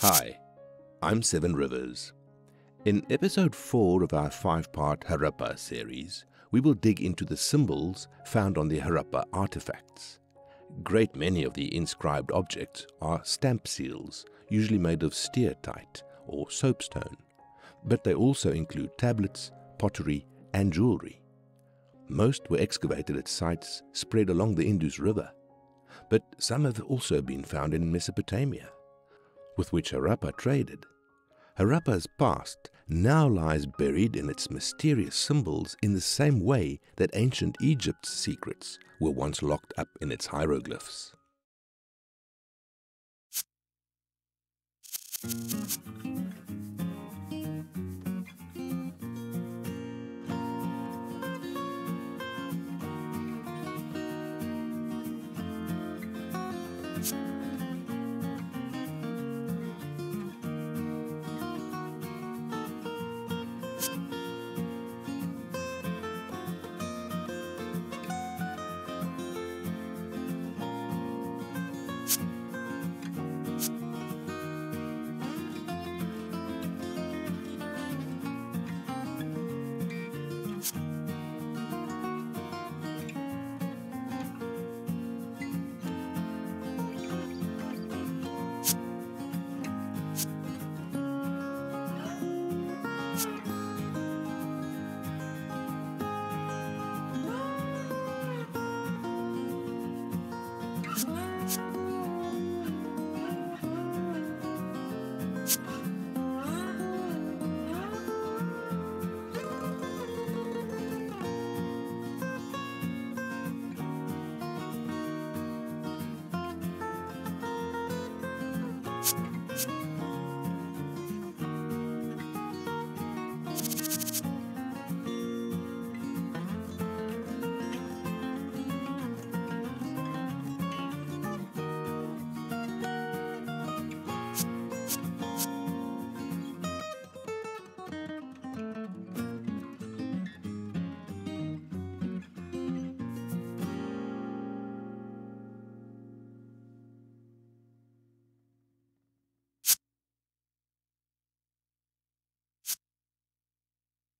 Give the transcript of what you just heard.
Hi, I'm Seven Rivers. In episode 4 of our five part Harappa series, we will dig into the symbols found on the Harappa artifacts. Great many of the inscribed objects are stamp seals, usually made of steatite or soapstone, but they also include tablets, pottery, and jewelry. Most were excavated at sites spread along the Indus River, but some have also been found in Mesopotamia, with which Harappa traded. Harappa's past now lies buried in its mysterious symbols in the same way that ancient Egypt's secrets were once locked up in its hieroglyphs.